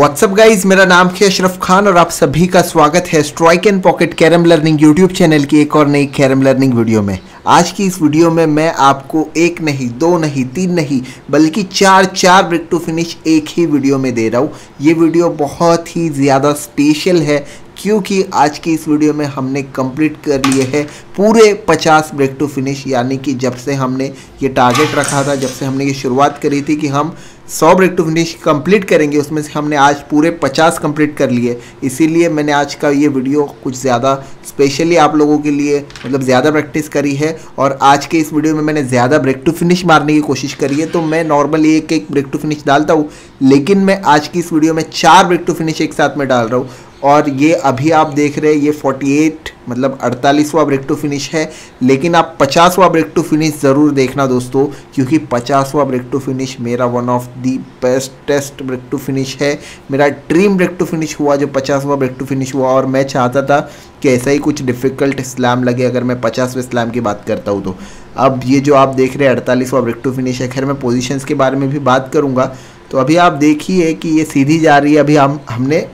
WhatsApp guys मेरा नाम है अशरफ खान और आप सभी का स्वागत है strike and pocket carom learning YouTube channel की एक और नई कैरम लर्निंग वीडियो में। आज की इस वीडियो में मैं आपको एक नहीं, दो नहीं, तीन नहीं, बल्कि चार चार ब्रिक टू फिनिश एक ही वीडियो में दे रहा हूँ। ये वीडियो बहुत ही ज़्यादा स्पेशल है। क्योंकि आज की इस वीडियो में हमने कंप्लीट कर लिए हैं पूरे 50 ब्रेक टू फिनिश यानी कि जब से हमने ये टारगेट रखा था, जब से हमने ये शुरुआत करी थी कि हम 100 ब्रेक टू फिनिश कंप्लीट करेंगे, उसमें से हमने आज पूरे 50 कंप्लीट कर लिए। इसीलिए मैंने आज का ये वीडियो कुछ ज़्यादा स्पेशली आप लोगों के लिए मतलब ज़्यादा प्रैक्टिस करी है और आज के इस वीडियो में मैंने ज़्यादा ब्रेक टू फिनिश मारने की कोशिश करी है तो मैं नॉर्मली एक एक ब्रेक टू फिनिश डालता हूँ, लेकिन मैं आज की इस वीडियो में चार ब्रेक टू फिनिश एक साथ में डाल रहा हूँ। और ये अभी आप देख रहे हैं, ये 48 मतलब अड़तालीसवा ब्रेक टू फिनिश है, लेकिन आप पचासवा ब्रेक टू फिनिश ज़रूर देखना दोस्तों, क्योंकि पचासवा ब्रेक टू फिनिश मेरा one of the bestest break to finish है। मेरा ड्रीम ब्रेक टू फिनिश हुआ जो पचासवा ब्रेक टू फिनिश हुआ, और मैं चाहता था कि ऐसा ही कुछ डिफ़िकल्ट स्लैम लगे अगर मैं पचासवें स्लैम की बात करता हूँ तो। अब ये जो आप देख रहे हैं, अड़तालीसवा ब्रेक टू फिनिश है, खैर मैं पोजिशंस के बारे में भी बात करूँगा। तो अभी आप देखिए कि ये सीधी जा रही है, अभी हम, हमने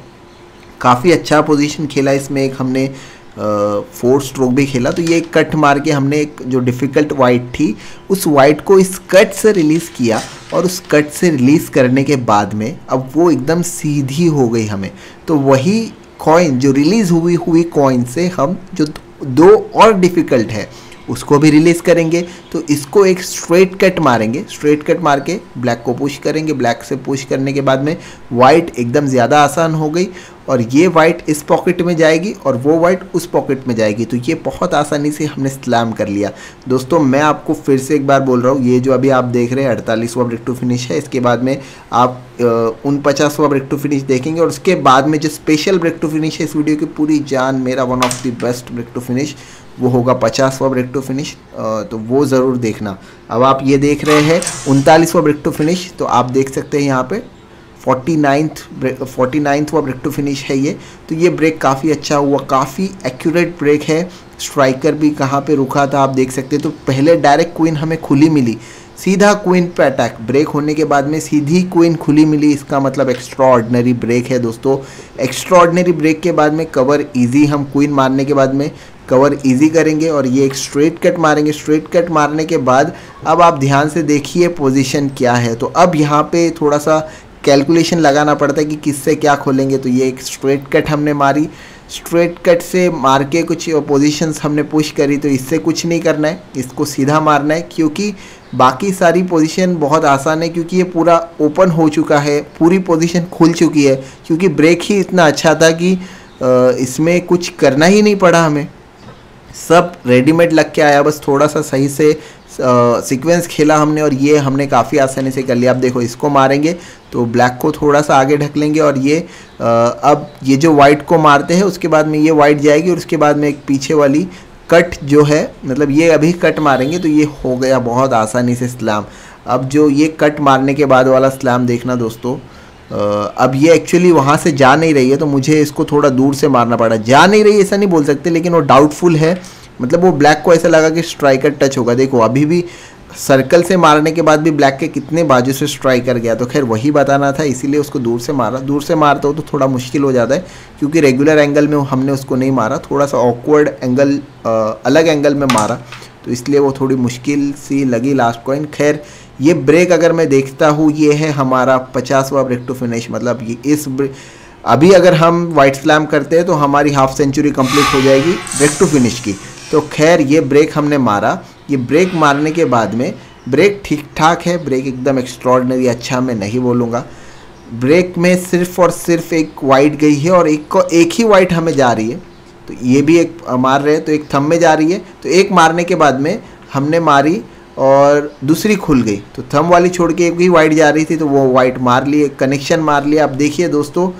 काफ़ी अच्छा पोजीशन खेला इसमें। एक हमने फोर स्ट्रोक भी खेला। तो ये कट मार के हमने एक जो डिफ़िकल्ट वाइट थी, उस वाइट को इस कट से रिलीज़ किया और उस कट से रिलीज़ करने के बाद में अब वो एकदम सीधी हो गई हमें। तो वही कॉइन जो रिलीज़ हुई हुई कॉइन से हम जो दो और डिफ़िकल्ट है उसको भी रिलीज़ करेंगे तो इसको एक स्ट्रेट कट मारेंगे। स्ट्रेट कट मार के ब्लैक को पुश करेंगे। ब्लैक से पुश करने के बाद में वाइट एकदम ज़्यादा आसान हो गई और ये वाइट इस पॉकेट में जाएगी और वो वाइट उस पॉकेट में जाएगी। तो ये बहुत आसानी से हमने स्लैम कर लिया। दोस्तों, मैं आपको फिर से एक बार बोल रहा हूँ, ये जो अभी आप देख रहे हैं, अड़तालीसवा ब्रेक टू फिनिश है। इसके बाद में आप उन पचासवा ब्रेक टू फिनिश देखेंगे और उसके बाद में जो स्पेशल ब्रेक टू फिनिश है इस वीडियो की, पूरी जान मेरा one of the best break to finish वो होगा पचासवा ब्रेक टू फिनिश तो वो ज़रूर देखना। अब आप ये देख रहे हैं, उनतालीसवा ब्रेक टू फिनिश तो आप देख सकते हैं यहाँ पे फोर्टी नाइन्थ ब्रेक फोर्टी नाइन्थवा ब्रेक टू फिनिश है ये। तो ये ब्रेक काफ़ी अच्छा हुआ, काफ़ी एक्यूरेट ब्रेक है। स्ट्राइकर भी कहाँ पे रुका था, आप देख सकते हैं। तो पहले डायरेक्ट क्वीन हमें खुली मिली। सीधा क्वीन पे अटैक ब्रेक होने के बाद में सीधी क्वीन खुली मिली। इसका मतलब एक्स्ट्रा ऑर्डनरी ब्रेक है दोस्तों। एक्स्ट्रा ऑर्डनरी ब्रेक के बाद में कवर इजी हम क्वीन मारने के बाद में कवर इजी करेंगे और ये एक स्ट्रेट कट मारेंगे। स्ट्रेट कट मारने के बाद अब आप ध्यान से देखिए पोजीशन क्या है। तो अब यहाँ पे थोड़ा सा कैलकुलेशन लगाना पड़ता है कि किससे क्या खोलेंगे। तो ये एक स्ट्रेट कट हमने मारी। स्ट्रेट कट से मार के कुछ पोजीशंस हमने पुश करी। तो इससे कुछ नहीं करना है। इसको सीधा मारना है क्योंकि बाकी सारी पोजीशन बहुत आसान है क्योंकि ये पूरा ओपन हो चुका है। पूरी पोजीशन खुल चुकी है। क्योंकि ब्रेक ही इतना अच्छा था कि इसमें कुछ करना ही नहीं पड़ा हमें। सब रेडीमेड लग के आया बस थोड़ा सा सही से सीक्वेंस खेला हमने और ये हमने काफ़ी आसानी से कर लिया। अब देखो इसको मारेंगे तो ब्लैक को थोड़ा सा आगे ढक लेंगे और ये आ, अब ये जो वाइट को मारते हैं उसके बाद में ये वाइट जाएगी और उसके बाद में एक पीछे वाली कट जो है मतलब ये अभी कट मारेंगे तो ये हो गया बहुत आसानी से स्लैम अब जो ये कट मारने के बाद वाला स्लैम देखना दोस्तों अब ये एक्चुअली वहाँ से जा नहीं रही है तो मुझे इसको थोड़ा दूर से मारना पड़ा। जा नहीं रही, ऐसा नहीं बोल सकते, लेकिन वो डाउटफुल है। मतलब वो ब्लैक को ऐसा लगा कि स्ट्राइकर टच होगा। देखो, अभी भी सर्कल से मारने के बाद भी ब्लैक के कितने बाजू से स्ट्राइकर गया तो खैर वही बताना था, इसीलिए उसको दूर से मारा। दूर से मारता हो तो थोड़ा मुश्किल हो जाता है, क्योंकि रेगुलर एंगल में हमने उसको नहीं मारा। थोड़ा सा ऑकवर्ड एंगल अलग एंगल में मारा तो इसलिए वो थोड़ी मुश्किल सी लगी लास्ट कॉइन खैर ये ब्रेक अगर मैं देखता हूँ, ये है हमारा पचासवा ब्रेक टू फिनिश मतलब ये इस अभी अगर हम वाइट स्लैम करते हैं तो हमारी हाफ़ सेंचुरी कंप्लीट हो जाएगी ब्रेक टू फिनिश की। तो खैर, ये ब्रेक हमने मारा। ये ब्रेक मारने के बाद में ब्रेक ठीक ठाक है ब्रेक एकदम एक्स्ट्रॉडनरी अच्छा मैं नहीं बोलूँगा। ब्रेक में सिर्फ़ और सिर्फ़ एक वाइट गई है और एक को एक ही वाइट हमें जा रही है। तो ये भी एक मार रहे हैं तो एक थम में जा रही है। तो एक मारने के बाद में हमने मारी और दूसरी खुल गई। तो थम वाली छोड़ के एक ही वाइट जा रही थी तो वो वाइट मार लिए कनेक्शन मार लिया अब देखिए दोस्तों,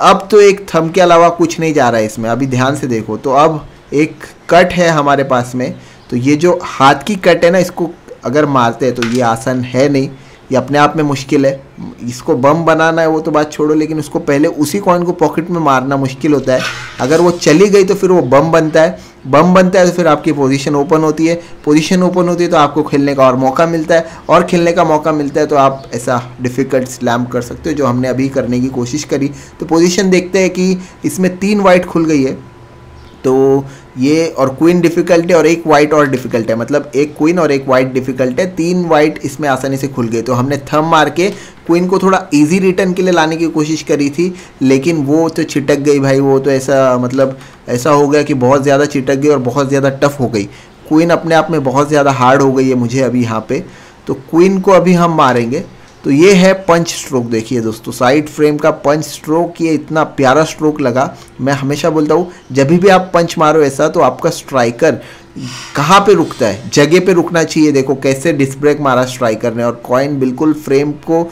अब तो एक थम के अलावा कुछ नहीं जा रहा है इसमें। अभी ध्यान से देखो तो अब एक कट है हमारे पास में। तो ये जो हाथ की कट है ना, इसको अगर मारते हैं तो ये आसान है नहीं। ये अपने आप में मुश्किल है। इसको बम बनाना है वो तो बात छोड़ो, लेकिन उसको पहले उसी कॉइन को पॉकेट में मारना मुश्किल होता है। अगर वो चली गई तो फिर वो बम बनता है। बम बनता है तो फिर आपकी पोजीशन ओपन होती है। पोजीशन ओपन होती है तो आपको खेलने का और मौका मिलता है। और खेलने का मौका मिलता है तो आप ऐसा डिफ़िकल्ट स्लैम कर सकते हो, जो हमने अभी करने की कोशिश करी। तो पोजीशन देखते हैं कि इसमें तीन वाइट खुल गई है। तो ये और क्वीन डिफ़िकल्ट है और एक वाइट और डिफ़िकल्ट है। मतलब एक क्वीन और एक वाइट डिफ़िकल्ट है। तीन वाइट इसमें आसानी से खुल गए। तो हमने थम मार के क्वीन को थोड़ा इजी रिटर्न के लिए लाने की कोशिश करी थी, लेकिन वो तो छिटक गई भाई। वो तो ऐसा मतलब ऐसा हो गया कि बहुत ज़्यादा छिटक गई और बहुत ज़्यादा टफ हो गई। क्वीन अपने आप में बहुत ज़्यादा हार्ड हो गई है मुझे अभी यहाँ पर तो क्वीन को अभी हम मारेंगे। तो ये है पंच स्ट्रोक देखिए दोस्तों साइड फ्रेम का पंच स्ट्रोक ये इतना प्यारा स्ट्रोक लगा। मैं हमेशा बोलता हूँ, जब भी आप पंच मारो ऐसा तो आपका स्ट्राइकर कहाँ पे रुकता है? जगह पे रुकना चाहिए। देखो कैसे डिस्क ब्रेक मारा स्ट्राइकर ने और कॉइन बिल्कुल फ्रेम को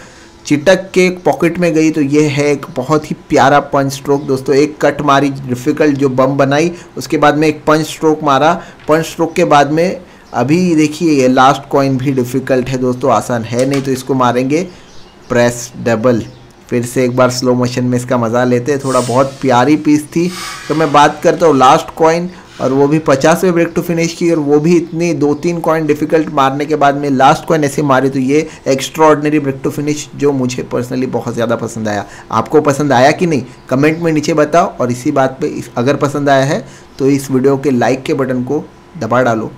चिटक के पॉकेट में गई तो ये है एक बहुत ही प्यारा पंच स्ट्रोक दोस्तों, एक कट मारी डिफ़िकल्ट जो बम बनाई, उसके बाद में एक पंच स्ट्रोक मारा। पंच स्ट्रोक के बाद में अभी देखिए, ये लास्ट कॉइन भी डिफ़िकल्ट है दोस्तों, आसान है नहीं तो इसको मारेंगे। प्रेस डबल फिर से एक बार स्लो मोशन में इसका मज़ा लेते हैं। थोड़ा बहुत प्यारी पीस थी। तो मैं बात करता हूँ लास्ट कॉइन और वो भी पचासवें ब्रेक टू फिनिश की, और वो भी इतनी दो तीन कॉइन डिफ़िकल्ट मारने के बाद में लास्ट कॉइन ऐसे मारी तो ये extraordinary break to finish जो मुझे पर्सनली बहुत ज़्यादा पसंद आया। आपको पसंद आया कि नहीं? कमेंट में नीचे बताओ, और इसी बात पे अगर पसंद आया है तो इस वीडियो के लाइक के बटन को दबा डालो।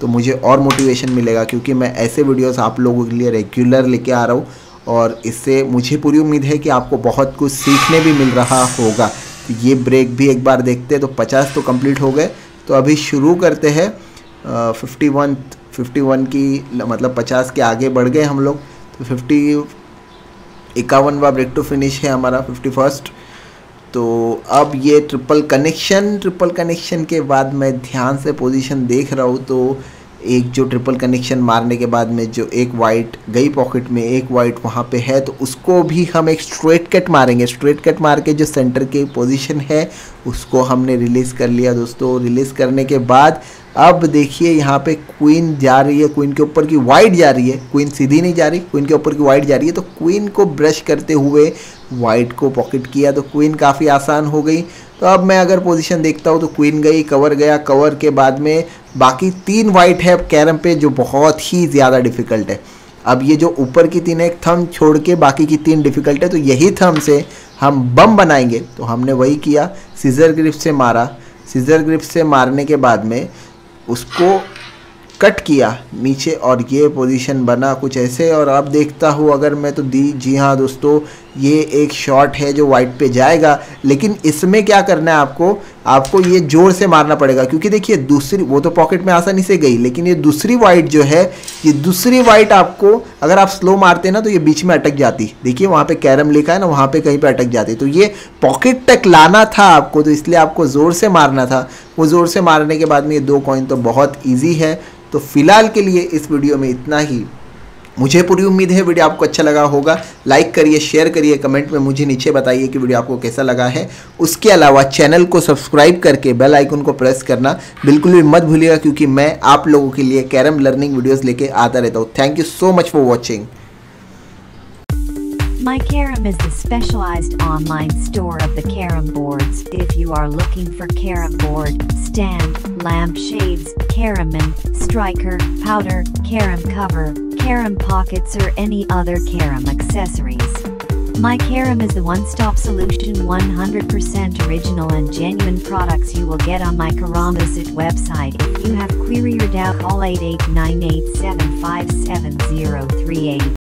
तो मुझे और मोटिवेशन मिलेगा क्योंकि मैं ऐसे वीडियोस आप लोगों के लिए रेगुलर लेके आ रहा हूँ और इससे मुझे पूरी उम्मीद है कि आपको बहुत कुछ सीखने भी मिल रहा होगा। तो ये ब्रेक भी एक बार देखते तो पचास तो कंप्लीट हो गए। तो अभी शुरू करते हैं फिफ्टी वन फिफ्टी वन की मतलब पचास के आगे बढ़ गए हम लोग। तो फिफ्टी इक्यावनवा ब्रेक टू फिनिश है हमारा फिफ्टी फ़र्स्ट तो अब ये ट्रिपल कनेक्शन ट्रिपल कनेक्शन के बाद मैं ध्यान से पोजीशन देख रहा हूँ तो एक जो ट्रिपल कनेक्शन मारने के बाद में जो एक वाइट गई पॉकेट में एक वाइट वहाँ पे है तो उसको भी हम एक स्ट्रेट कट मारेंगे। स्ट्रेट कट मार के जो सेंटर की पोजीशन है, उसको हमने रिलीज़ कर लिया दोस्तों। रिलीज़ करने के बाद अब देखिए यहाँ पे क्वीन जा रही है क्वीन के ऊपर की वाइट जा रही है। क्वीन सीधी नहीं जा रही क्वीन के ऊपर की वाइट जा रही है तो क्वीन को ब्रश करते हुए वाइट को पॉकेट किया तो क्वीन काफ़ी आसान हो गई। तो अब मैं अगर पोजीशन देखता हूँ तो क्वीन गई कवर गया। कवर के बाद में बाकी तीन वाइट है कैरम पे जो बहुत ही ज़्यादा डिफ़िकल्ट है। अब ये जो ऊपर की तीन एक थम छोड़ के बाकी की तीन डिफ़िकल्ट है तो यही थम से हम बम बनाएँगे। तो हमने वही किया सीजर ग्रिप से मारा। सीजर ग्रिप से मारने के बाद में उसको कट किया, नीचे और ये पोजीशन बना कुछ ऐसे। और अब देखता हूँ, अगर मैं तो दी जी हाँ दोस्तों ये एक शॉट है जो वाइट पे जाएगा। लेकिन इसमें क्या करना है आपको? आपको ये ज़ोर से मारना पड़ेगा, क्योंकि देखिए, दूसरी, वो तो पॉकेट में आसानी से गई, लेकिन ये दूसरी वाइट जो है, ये दूसरी वाइट आपको अगर आप स्लो मारते ना तो ये बीच में अटक जाती। देखिए, वहाँ पे कैरम लिखा है ना, वहाँ पे कहीं पे अटक जाती। तो ये पॉकेट तक लाना था आपको तो इसलिए आपको ज़ोर से मारना था। वो ज़ोर से मारने के बाद में ये दो कॉइन तो बहुत ईजी है। तो फ़िलहाल के लिए इस वीडियो में इतना ही। मुझे पूरी उम्मीद है वीडियो आपको अच्छा लगा होगा। लाइक करिए शेयर करिए कमेंट में मुझे नीचे बताइए कि वीडियो आपको कैसा लगा है। उसके अलावा चैनल को सब्सक्राइब करके बेल आइकन को प्रेस करना बिल्कुल भी मत भूलिएगा क्योंकि मैं आप लोगों के लिए कैरम लर्निंग वीडियोस लेके आता रहता हूँ। Thank you so much for watching My Carom is the specialized online store of the carom boards. If you are looking for carom board, stand, lampshades, carom striker, powder, carom cover, carom pockets or any other carom accessories. My Carom is the one-stop solution 100% original and genuine products you will get on my Karambasit website. If you have query or doubt call 8898757038.